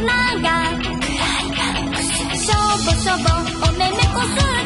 花がしょぼしょぼおめめこす